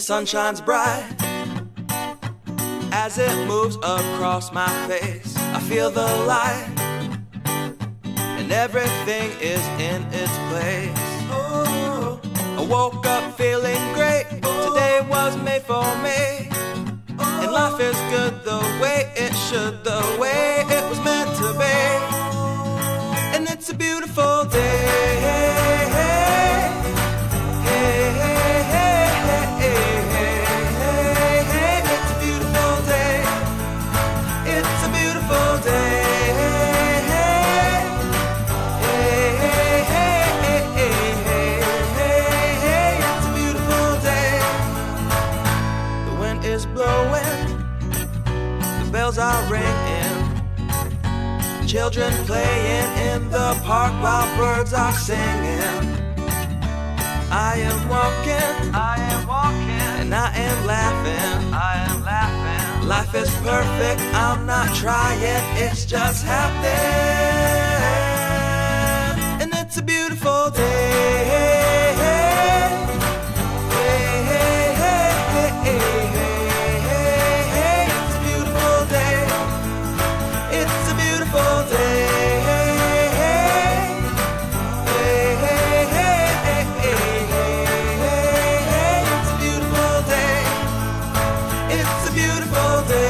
sun shines bright as it moves across my face. I feel the light, and everything is in its place. Oh, I woke up feeling great. Today was made for me. Bells are ringing. Children playing in the park while birds are singing. I am walking, I am walking, and I am laughing, I am laughing. Life is perfect, I'm not trying, it's just happening. beautiful day.